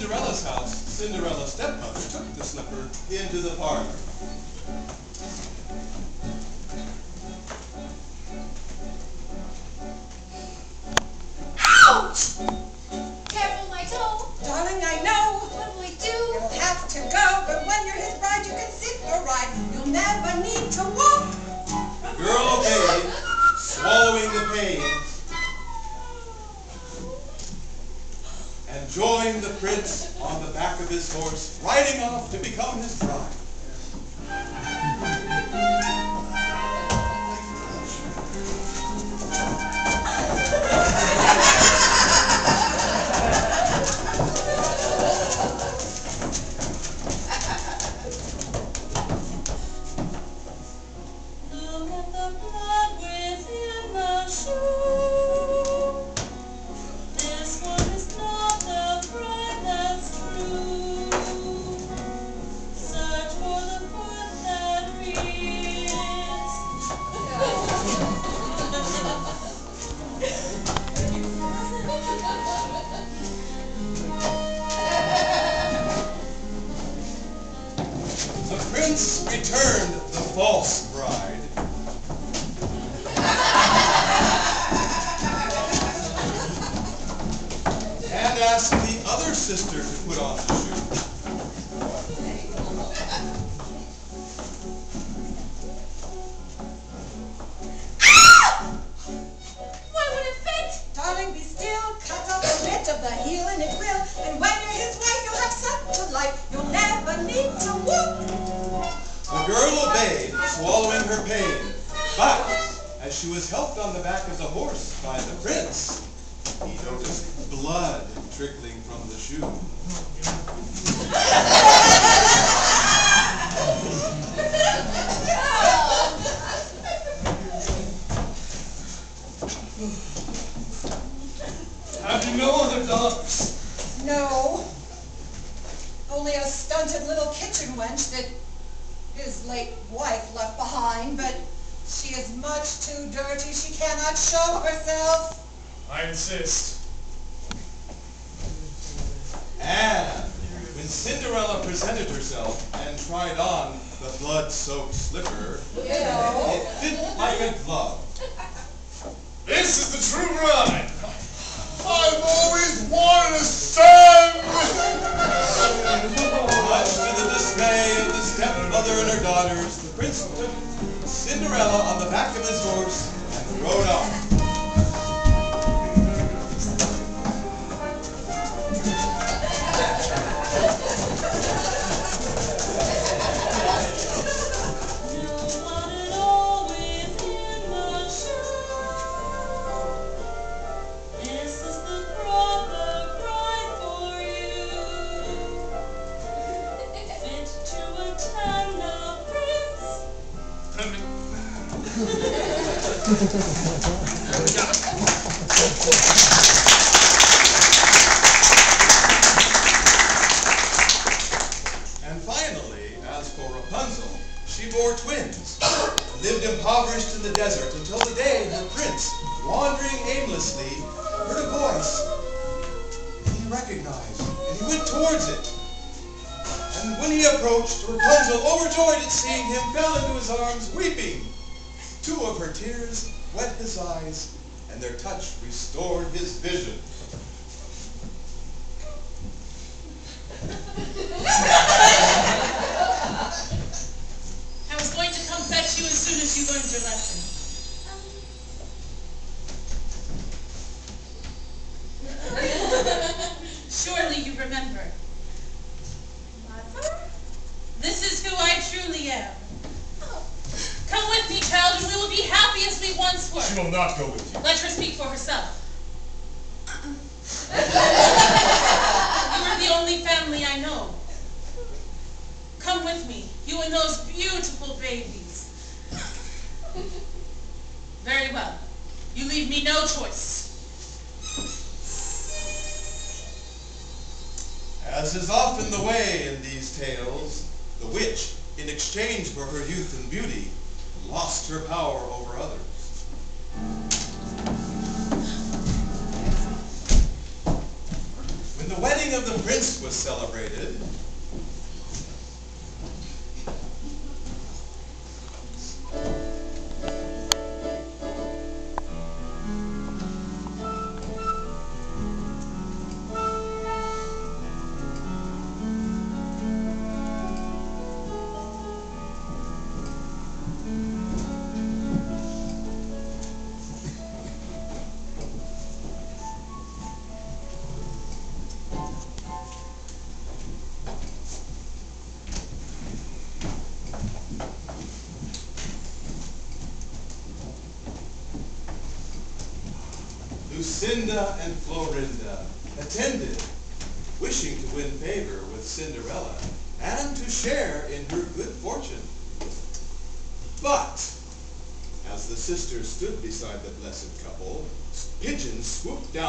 Cinderella's house, Cinderella's stepmother took the slipper into the parlor. Ouch! Careful, my toe. Darling, I know What will I do? you'll have to go, but when you're his bride, you can sit or ride. You'll never need to walk. Horse, riding off to become his bride. The prince returned the false bride. And asked the other sister to put on the shoe. The girl obeyed, swallowing her pain. But as she was helped on the back of the horse by the prince, he noticed blood trickling from the shoe. Have you no other daughters? No. Only a stunted little kitchen wench that his late wife left behind, but she is much too dirty. She cannot show herself. I insist. And when Cinderella presented herself and tried on the blood-soaked slipper, it fit like a glove. This is the true bride. I've always wanted a son. Much to the dismay of the stepmother and her daughters, the prince took Cinderella on the back of his horse and rode off. And finally, as for Rapunzel, she bore twins, lived impoverished in the desert until the day her prince, wandering aimlessly, heard a voice. He recognized, and he went towards it. And when he approached, Rapunzel, overjoyed at seeing him, fell into his arms, weeping. Two of her tears wet his eyes, and their touch restored his vision. I was going to come fetch you as soon as you learned your lesson. Surely you remember. Mother? This is who I truly am. Come with me, child, and we will be happy as we once were. She will not go with you. Let her speak for herself. you are the only family I know. Come with me, you and those beautiful babies. Very well. You leave me no choice. As is often the way in these tales, the witch, in exchange for her youth and beauty, lost her power over others. When the wedding of the prince was celebrated, Lucinda and Florinda attended, wishing to win favor with Cinderella and to share in her good fortune. But, as the sisters stood beside the blessed couple, pigeons swooped down